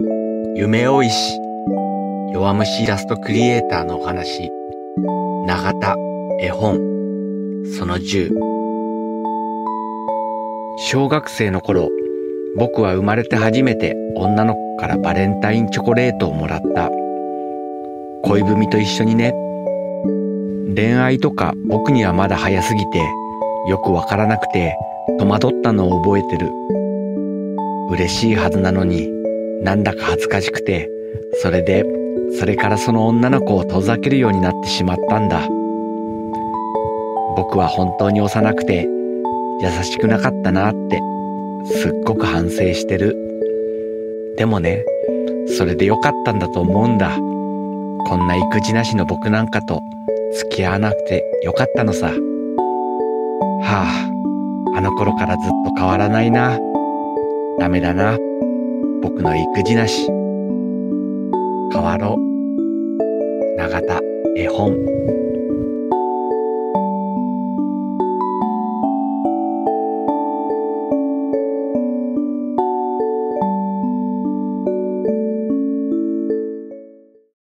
夢追いし弱虫イラストクリエイターのお話。永田絵本。その10小学生の頃僕は生まれて初めて女の子からバレンタインチョコレートをもらった。恋文と一緒にね。恋愛とか僕にはまだ早すぎてよくわからなくて戸惑ったのを覚えてる。嬉しいはずなのになんだか恥ずかしくてそれでそれからその女の子を遠ざけるようになってしまったんだ。僕は本当に幼くて優しくなかったなってすっごく反省してる。でもねそれでよかったんだと思うんだ。こんな育児なしの僕なんかと付き合わなくてよかったのさ。はああの頃からずっと変わらないな。ダメだな。僕の育児なし。変わろう。永田絵本。